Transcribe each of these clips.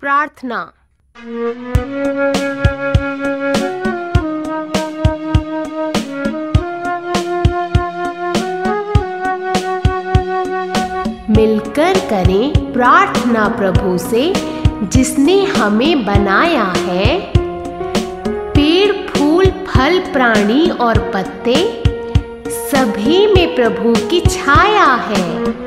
प्रार्थना। मिलकर करें प्रार्थना प्रभु से, जिसने हमें बनाया है। पेड़, फूल, फल, प्राणी और पत्ते, सभी में प्रभु की छाया है।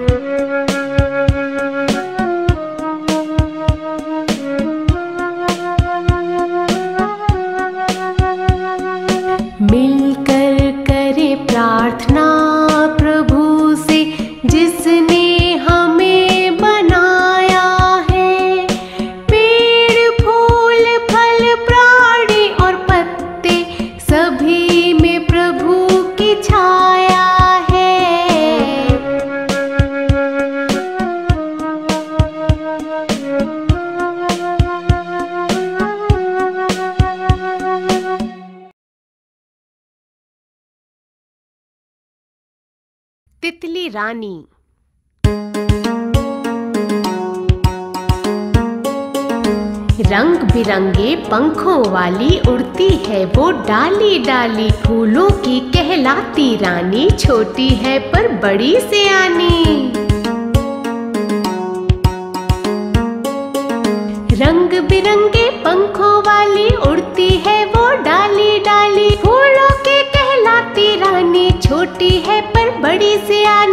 तितली रानी। रंग बिरंगे पंखों वाली उड़ती है वो डाली डाली फूलों की, कहलाती रानी छोटी है पर बड़ी से आनी। घड़ी से आगे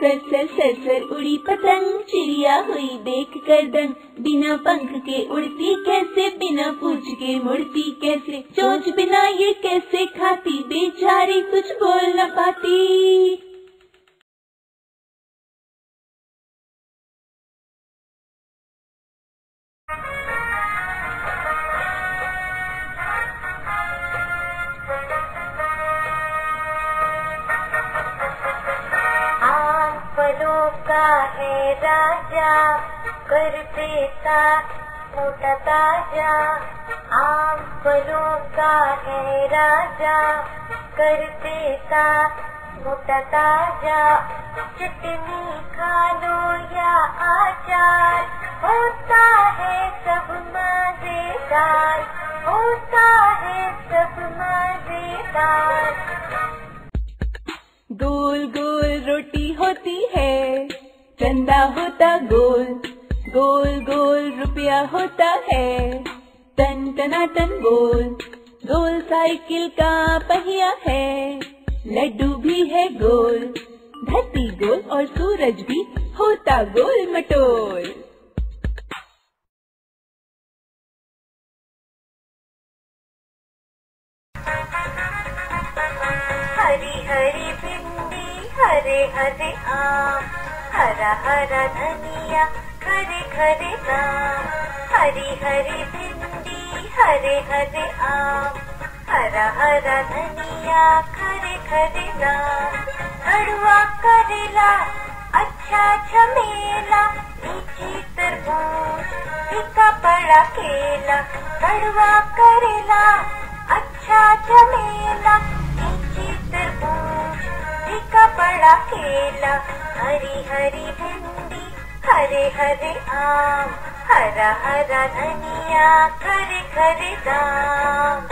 कसर सरसर उड़ी पतंग, चिड़िया हुई देख कर दंग बिना पंख के उड़ती कैसे, बिना पूछ के मुड़ती कैसे? चोंच बिना ये कैसे खाती, बेचारी कुछ बोल न पाती। करते का लौटा ताज़ा आम फलों का है राजा कर पैसा मोटा ताज़ा चटनी खा लो या आचार। होता है सब मज़ेदार। होता है सब मज़ेदार। गोल गोल रोटी होती है चंदा होता गोल। गोल गोल रुपया होता है। तन टना टन गोल गोल साइकिल का पहिया है। लड्डू भी है गोल, धरती गोल और सूरज भी होता गोल मटोल। हरी हरी भिंडी, हरे हरे आम, हरा हरा धनिया खरे खरे दाम हरी हरी भिंडी हरे हरे आम हरा हरा धनिया खरे खरे दाम कड़वा करेला अच्छा झमेला लीची तरबूज, फीका पड़ा केला कड़वा करेला अच्छा झमेला लीची तरबूज, फीका पड़ा केला हरी हरी भिंडी हरे हरे आम, हरा हरा धनिया खरे खरे दाम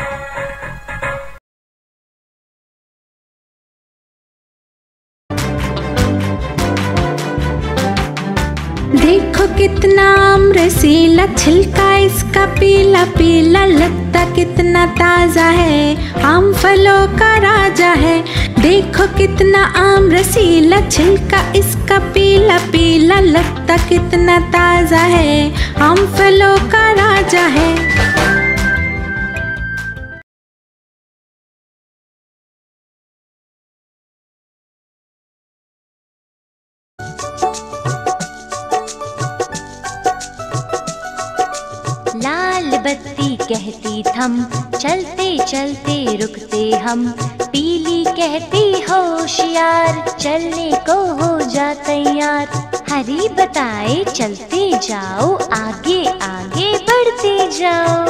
देखो कितना आम रसीला, छिलका इसका पीला पीला लगता कितना ताज़ा है, आम फलों का राजा है। देखो कितना आम रसीला छिलका इसका पीला पीला लगता कितना ताज़ा है। आम फलों का राजा है। कहती थम, चलते चलते रुकते हम। पीली कहती होशियार चलने को हो जा तैयार। हरी बताए, चलते जाओ, आगे आगे बढ़ते जाओ।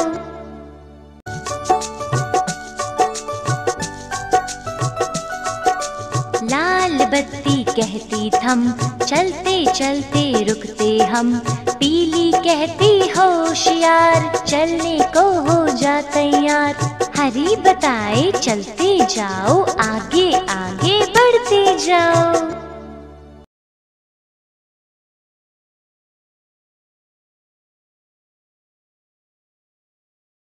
लाल बत्ती कहती थम, चलते चलते रुकते हम। पीली कहती होशियार, चलने को हो जा तैयार। हरी बताए, चलते जाओ, आगे आगे बढ़ते जाओ।